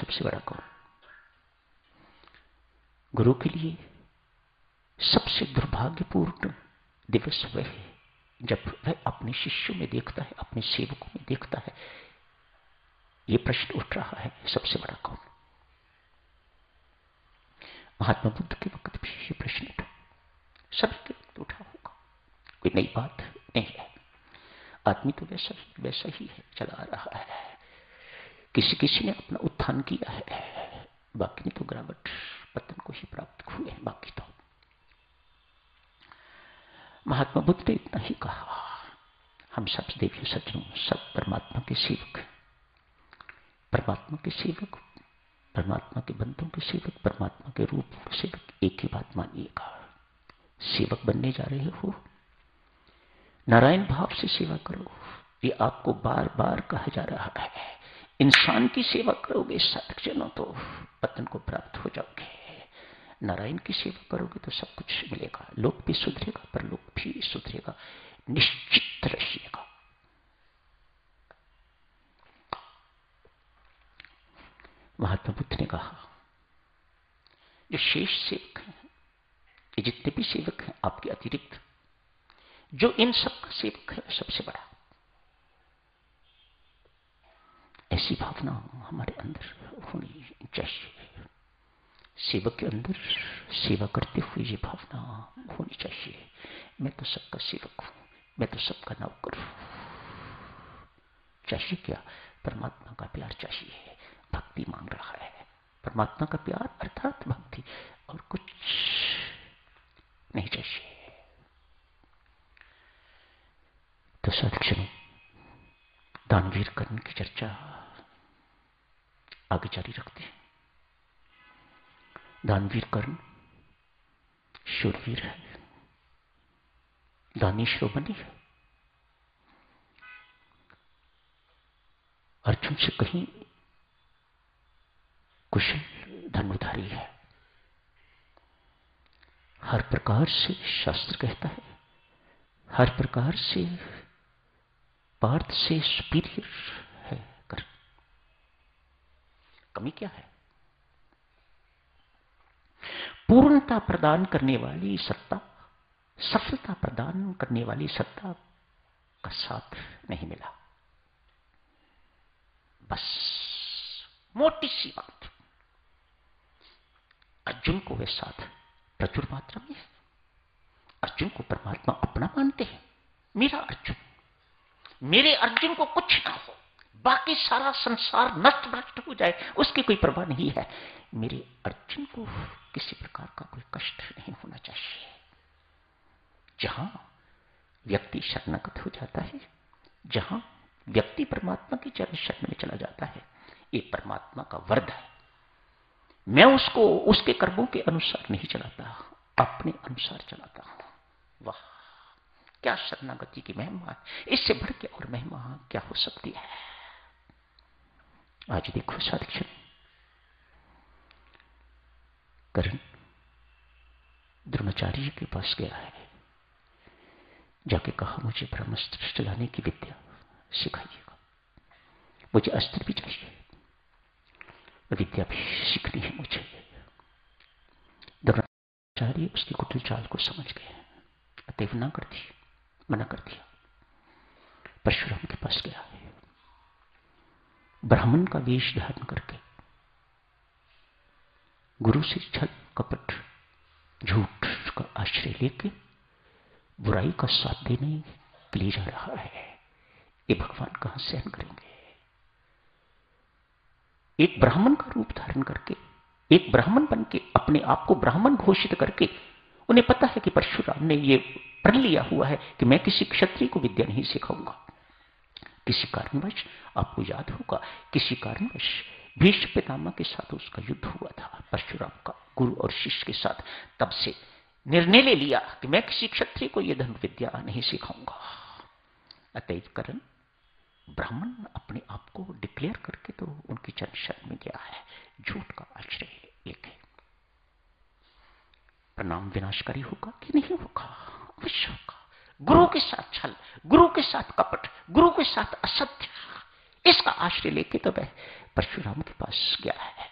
सबसे बड़ा कौन? गुरु के लिए सबसे दुर्भाग्यपूर्ण दिवस वह है, जब वह अपने शिष्यों में देखता है, अपने सेवकों में देखता है। यह प्रश्न उठ रहा है, सबसे बड़ा कौन? महात्मा बुद्ध के वक्त भी ये प्रश्न उठा। सभी के वक्त उठा होगा। कोई नई बात नहीं है। आदमी तो वैसा ही वैसा ही है, चला रहा है। किसी किसी ने अपना उत्थान किया है। बाकी तो गिरावट पतन को ही प्राप्त हुए हैं। बाकी तो महात्मा बुद्ध ने इतना ही कहा। हम सब देवी सज्जनों, सब परमात्मा के सेवक परमात्मा के सेवक, परमात्मा के बंधों के सेवक, परमात्मा के रूप के सेवक, एक ही बात मानिएगा। सेवक बनने जा रहे हो। नारायण भाव से सेवा करो। ये आपको बार बार कहा जा रहा है। इंसान की सेवा करोगे साधक जनों तो पतन को प्राप्त हो जाओगे। नारायण की सेवा करोगे तो सब कुछ मिलेगा। लोक भी सुधरेगा पर लोक भी सुधरेगा। निश्चित रहिएगा। महात्मा बुद्ध ने कहा, जो शेष सेवक हैं जितने भी सेवक हैं, आपके अतिरिक्त, जो इन सब का सेवक है सबसे बड़ा। ऐसी भावना हमारे अंदर होनी चाहिए। सेवक के अंदर सेवा करते हुए ये भावना होनी चाहिए। मैं तो सबका सेवक हूँ, मैं तो सबका नौकर हूँ। चाहिए क्या? परमात्मा का प्यार चाहिए, भक्ति मांग रहा है। परमात्मा का प्यार अर्थात भक्ति और कुछ नहीं चाहिए। तो सदक्षण दानवीर कर्ण की चर्चा आगे जारी रखते हैं। दानवीर कर्ण, शूरवीर है। दानी श्रोमणी है। अर्जुन से कहीं कुशल धनुधारी है। हर प्रकार से शास्त्र कहता है, हर प्रकार से पार्थ से सुपीरियर कमी क्या है? पूर्णता प्रदान करने वाली सत्ता, सफलता प्रदान करने वाली सत्ता का साथ नहीं मिला। बस, मोटी सी बात। अर्जुन को वे साथ प्रचुर मात्रा में है। अर्जुन को परमात्मा अपना मानते हैं। मेरा अर्जुन, मेरे अर्जुन को कुछ ना हो। बाकी सारा संसार नष्ट भ्रष्ट हो जाए, उसकी कोई परवाह नहीं है। मेरे अर्जुन को किसी प्रकार का कोई कष्ट नहीं होना चाहिए। जहाँ व्यक्ति शरणागत हो जाता है, जहाँ व्यक्ति परमात्मा की चरण शरण में चला जाता है, ये परमात्मा का वर्द है। मैं उसको, उसके कर्मों के अनुसार नहीं चलाता, अपने अनुसार चलाता हूँ। वाह, क्या शरणागति की महिमा इससे बढ़ के और महिमा क्या हो सकती है? आज देखो साधिक्षण करण द्रोणाचार्य के पास गया है। जाके कहा, मुझे ब्रह्मस्त्र चलाने की विद्या सिखाइएगा। मुझे अस्त्र भी चाहिए। विद्या भी सीखनी है मुझे। द्रोणाचार्य उसकी कुटिल चाल को समझ गए। अतएव ना कर दी मना कर दिया। परशुराम के पास गया है। ब्राह्मण का वेश धारण करके। गुरु से छल कपट झूठ का आश्रय लेके बुराई का साथ देने के लिए जा रहा है। ये भगवान कहाँ सहन करेंगे? एक ब्राह्मण का रूप धारण करके, एक ब्राह्मण बन के अपने आप को ब्राह्मण घोषित करके, उन्हें पता है कि परशुराम ने यह प्रण लिया हुआ है कि मैं किसी क्षत्रिय को विद्या नहीं सिखाऊँगा। किसी कारणवश, आपको याद होगा, किसी कारणवश भीष्म पितामह के साथ उसका युद्ध हुआ था, परशुराम का गुरु और शिष्य के साथ। तब से निर्णय ले लिया कि मैं किसी क्षत्रिय को यह धन विद्या नहीं सिखाऊँगा। अतएव करण ब्राह्मण अपने आप को डिक्लेयर करके तो उनकी चरण शरण में गया है। झूठ का आश्रय लेके। प्रणाम विनाशकारी होगा कि नहीं होगा? अवश्य होगा। गुरु के साथ छल, गुरु के साथ कपट गुरु के साथ असत्य। इसका आश्रय लेके तो वह परशुराम के पास गया है।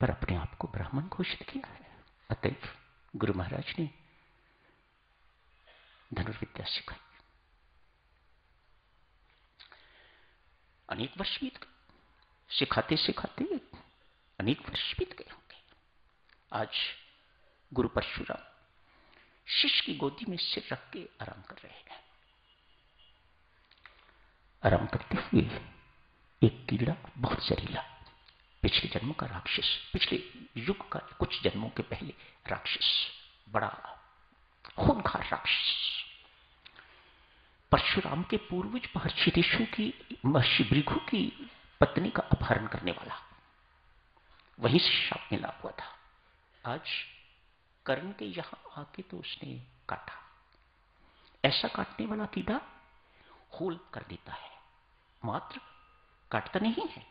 पर अपने आप को ब्राह्मण घोषित किया है। अतएव गुरु महाराज ने धनुर्विद्या सिखाई। अनेक वर्ष बीत गए। सिखाते सिखाते अनेक वर्ष बीत गए होंगे। आज गुरु परशुराम शिष्य की गोदी में सिर रख के आराम कर रहे हैं। आराम करते हुए एक कीड़ा बहुत जहरीला। पिछले जन्म का राक्षस, पिछले युग का कुछ जन्मों के पहले राक्षस, बड़ा खूनखार राक्षस। परशुराम के पूर्वज महर्षि ऋषु की महर्षि भृगु की पत्नी का अपहरण करने वाला। वहीं से शाप मिला हुआ था। आज कर्ण के यहाँ आके तो उसने काटा। ऐसा काटने वाला कीड़ा होल कर देता है। मात्र काटता नहीं है।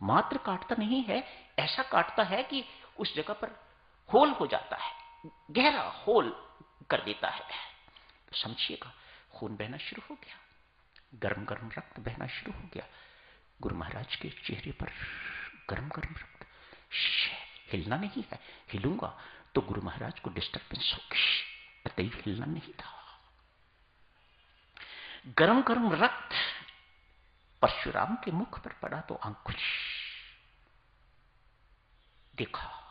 मात्र काटता नहीं है, ऐसा काटता है कि उस जगह पर होल हो जाता है, गहरा होल कर देता है। समझिएगा, खून बहना शुरू हो गया गर्म गर्म रक्त बहना शुरू हो गया। गुरु महाराज के चेहरे पर गर्म गर्म रक्त हिलना नहीं है, हिलूँगा तो गुरु महाराज को डिस्टर्बेंस होगी। अतएव हिलना नहीं था। गर्म गर्म रक्त परशुराम के मुख पर पड़ा तो अंकुश। देखा,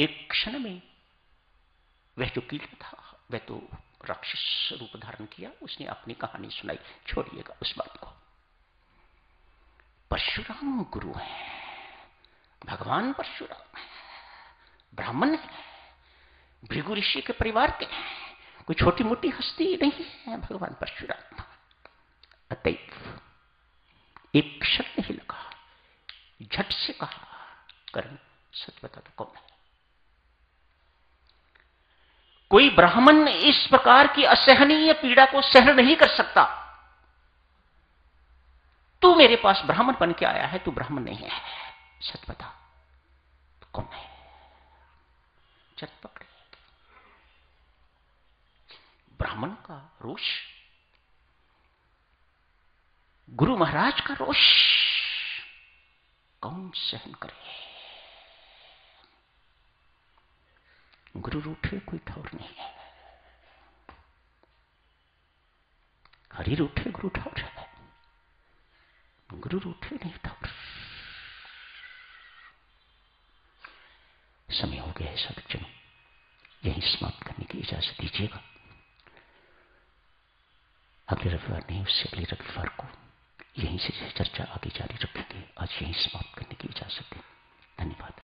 एक क्षण में वह जो कीड़ा था, वह तो राक्षस रूप धारण किया, उसने अपनी कहानी सुनाई। छोड़िएगा उस बात को। परशुराम गुरु है। भगवान परशुराम है। ब्राह्मण है। भृगु ऋषि के परिवार के कोई छोटी मोटी हस्ती नहीं है, भगवान परशुराम अतएव एक क्षण नहीं लगा झट से कहा करण सच बता तो कौन है? कोई ब्राह्मण इस प्रकार की असहनीय पीड़ा को सहन नहीं कर सकता। तू मेरे पास ब्राह्मण बन के आया है, तू ब्राह्मण नहीं है, सच बता तो कौन है? चट पकड़े। ब्राह्मण का रोष, गुरु महाराज का रोष। कौन सहन करे। गुरु रूठे कोई ठौर नहीं है। हरि रूठे गुरु ठौर है। गुरु रूठे नहीं ठौर। समय हो गया है सब जन यही समाप्त करने की इजाज़त दीजिएगा। अगले रविवार नहीं, उससे अगले रविवार को। यहीं से चर्चा आगे जारी रखेंगे। आज यहीं समाप्त करने की इजाज़त है धन्यवाद।